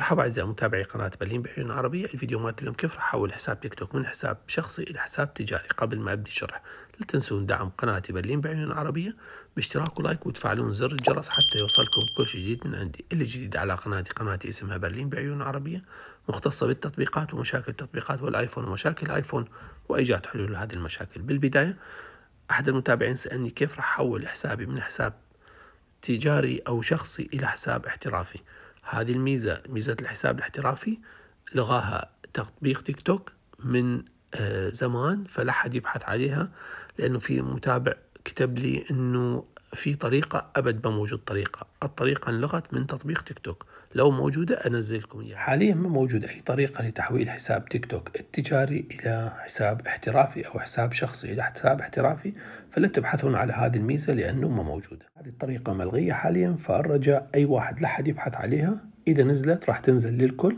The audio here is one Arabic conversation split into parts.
مرحبا أعزائي متابعي قناة برلين بعيون عربيه الفيديو مالت اليوم كيف احول حساب تيك توك من حساب شخصي إلى حساب تجاري. قبل ما أبدي الشرح لا تنسون دعم قناتي برلين بعيون عربيه باشتراك و like وتفعلون زر الجرس حتى يوصلكم كل شيء جديد من عندي. اللي جديد على قناتي قناتي اسمها برلين بعيون عربيه مختصة بالتطبيقات ومشاكل التطبيقات والآيفون ومشاكل الايفون وايجاد حلول لهذه المشاكل. بالبداية أحد المتابعين سألني كيف راح أحول حسابي من حساب تجاري أو شخصي إلى حساب احترافي. هذه الميزة ميزة الحساب الاحترافي لغاها تطبيق تيك توك من آه، زمان فلا حد يبحث عليها لأنه في متابع كتب لي أنه في طريقة أبد ما موجود طريقة. الطريقة انلغت من تطبيق تيك توك. لو موجودة أنزلكم إياها. حاليا ما موجود أي طريقة لتحويل حساب تيك توك التجاري إلى حساب احترافي أو حساب شخصي. إلى حساب احترافي فلا تبحثون على هذه الميزة لأنه ما موجودة. هذه الطريقة ملغية حاليا فالرجاء أي واحد لحد يبحث عليها. إذا نزلت راح تنزل للكل.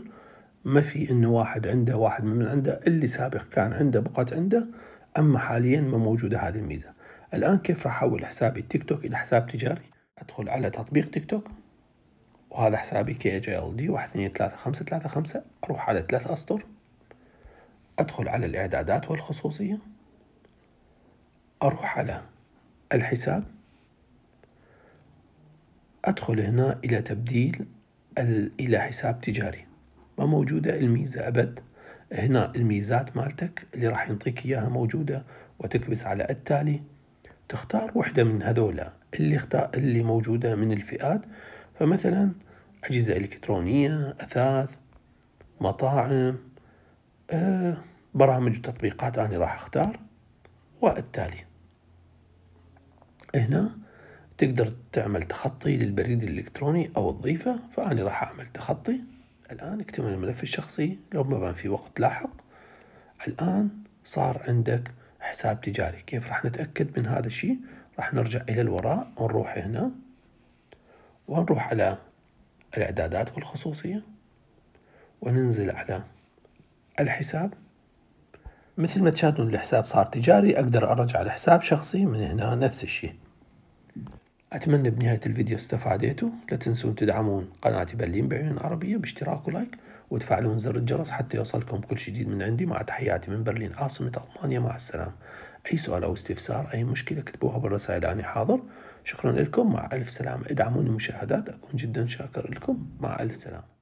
ما في إنه واحد عنده واحد من عنده. اللي سابق كان عنده بقت عنده. أما حاليا ما موجودة هذه الميزة. الآن كيف راح أحول حسابي التيك توك إلى حساب تجاري؟ أدخل على تطبيق تيك توك وهذا حسابي كي جي إل دي واحد اثنين ثلاثة خمسة ثلاثة خمسة أروح على ثلاث أسطر أدخل على الإعدادات والخصوصية أروح على الحساب أدخل هنا إلى تبديل إلى حساب تجاري. ما موجودة الميزة أبد؟ هنا الميزات مالتك اللي راح ينطيك إياها موجودة وتكبس على التالي تختار وحدة من هذولا اللي اختار اللي موجودة من الفئات. فمثلا أجهزة إلكترونية أثاث مطاعم آه، برامج وتطبيقات أنا راح أختار. والتالي هنا تقدر تعمل تخطي للبريد الإلكتروني أو تضيفه فأنا راح أعمل تخطي. الآن اكتمل الملف الشخصي لو ما في وقت لاحق. الآن صار عندك حساب تجاري. كيف راح نتأكد من هذا الشيء؟ راح نرجع إلى الوراء ونروح هنا ونروح على الإعدادات والخصوصية وننزل على الحساب. مثل ما تشاهدون الحساب صار تجاري أقدر أرجع لحساب شخصي من هنا نفس الشيء. أتمنى بنهاية الفيديو استفاديتوا لا تنسون تدعمون قناتي برلين بعيون عربية باشتراك ولايك. وتفعلون زر الجرس حتى يوصلكم كل جديد من عندي. مع تحياتي من برلين عاصمة ألمانيا. مع السلامة. أي سؤال أو استفسار أي مشكلة اكتبوها بالرسائل أنا حاضر. شكرا لكم. مع ألف سلامة. ادعموني مشاهدات. أكون جدا شاكر لكم. مع ألف سلامة.